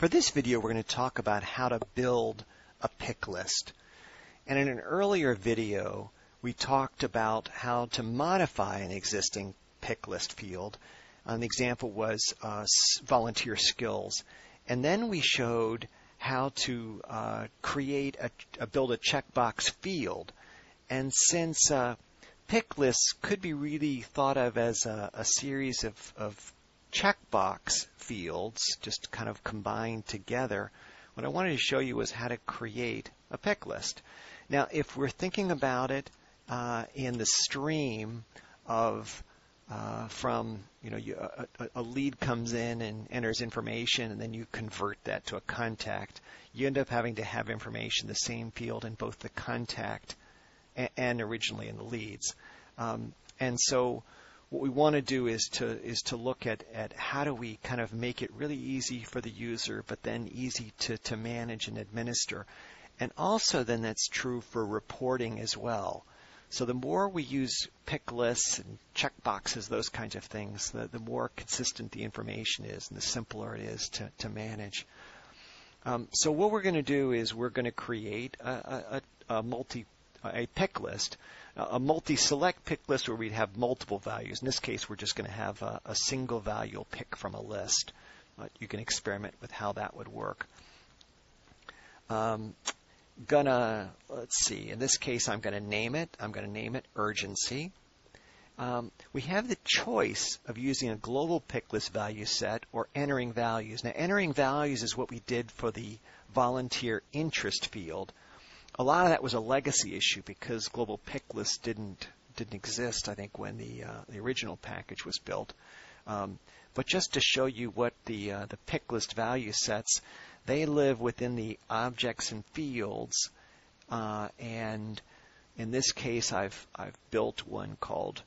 For this video, we're going to talk about how to build a pick list. And in an earlier video, we talked about how to modify an existing pick list field. And the example was uh, volunteer skills. And then we showed how to uh, create a, a, build a checkbox field. And since uh, pick lists could be really thought of as a, a series of, of checkbox fields, just kind of combined together, what I wanted to show you was how to create a pick list. Now, if we're thinking about it uh, in the stream of uh, from you know you, a, a, lead comes in and enters information, and then you convert that to a contact. You end up having to have information the same field in both the contact and, and originally in the leads. Um, and so what we want to do is to is to look at, at how do we kind of make it really easy for the user, but then easy to, to manage and administer. And also then that's true for reporting as well. So the more we use pick lists and checkboxes, those kinds of things, the, the more consistent the information is and the simpler it is to, to manage. Um, so what we're going to do is we're going to create a, a, a multi a pick list, a multi-select pick list where we'd have multiple values. In this case, we're just going to have a, a single value pick from a list. Uh, you can experiment with how that would work. Um, gonna let's see. In this case, I'm going to name it. I'm going to name it urgency. Um, we have the choice of using a global pick list value set or entering values. Now, entering values is what we did for the volunteer interest field a lot of that was a legacy issue because global pick list didn't didn't exist. I think when the uh, the original package was built. Um, but just to show you what the uh, the pick list value sets, they live within the objects and fields, uh, and in this case, I've I've built one called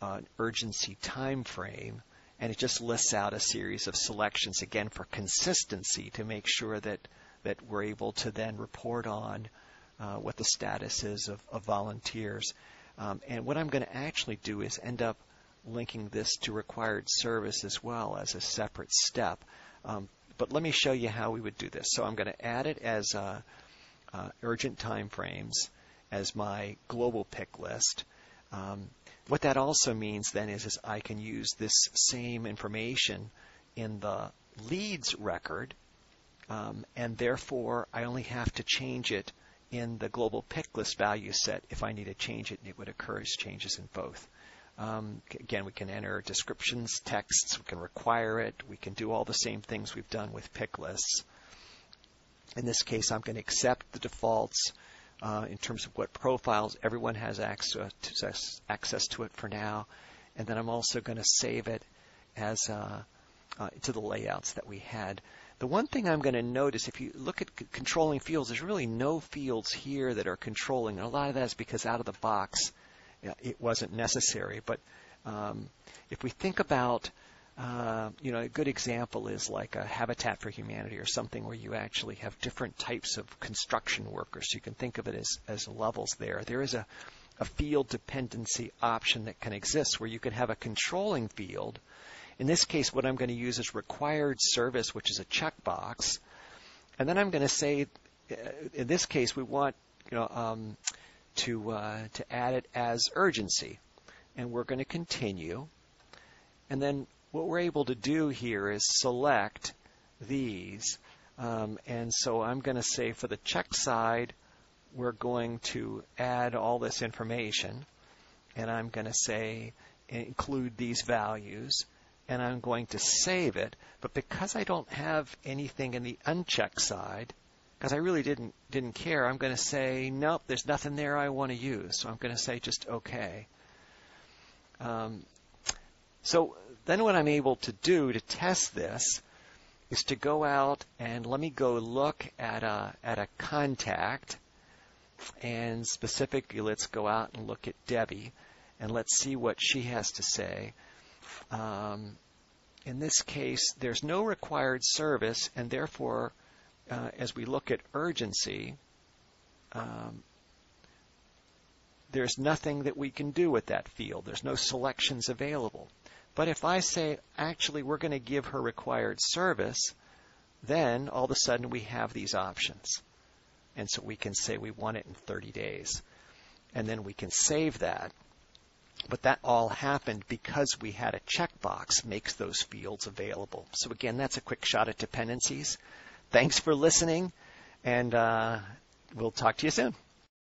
uh, urgency time frame, and it just lists out a series of selections again for consistency to make sure that that we're able to then report on uh, what the status is of, of volunteers. Um, and what I'm going to actually do is end up linking this to required service as well as a separate step. Um, but let me show you how we would do this. So I'm going to add it as uh, uh, urgent timeframes as my global pick list. Um, what that also means then is, is I can use this same information in the leads record, um, and therefore I only have to change it in the global pick list value set if I need to change it, it would occur as changes in both. Um, again, we can enter descriptions, texts, we can require it, we can do all the same things we've done with pick lists. In this case, I'm going to accept the defaults uh, in terms of what profiles everyone has access to, access to it for now, and then I'm also going to save it as uh, uh, to the layouts that we had. The one thing I'm going to notice, if you look at c- controlling fields, there's really no fields here that are controlling. And a lot of that is because out of the box, it wasn't necessary. But um, if we think about, uh, you know, a good example is like a Habitat for Humanity or something where you actually have different types of construction workers. So you can think of it as, as levels there. There is a, a field dependency option that can exist where you could have a controlling field in this case, what I'm going to use is required service, which is a checkbox. And then I'm going to say, uh, in this case, we want you know, um, to, uh, to add it as urgency. And we're going to continue. And then what we're able to do here is select these. Um, and so I'm going to say for the check side, we're going to add all this information. And I'm going to say include these values and I'm going to save it. But because I don't have anything in the unchecked side, because I really didn't didn't care, I'm going to say nope. There's nothing there I want to use. So I'm going to say just OK. Um, so then what I'm able to do to test this is to go out and let me go look at a at a contact and specifically let's go out and look at Debbie and let's see what she has to say. Um, in this case, there's no required service, and therefore, uh, as we look at urgency, um, there's nothing that we can do with that field. There's no selections available. But if I say, actually, we're going to give her required service, then all of a sudden we have these options. And so we can say we want it in 30 days. And then we can save that. But that all happened because we had a checkbox makes those fields available. So again, that's a quick shot at dependencies. Thanks for listening, and uh, we'll talk to you soon.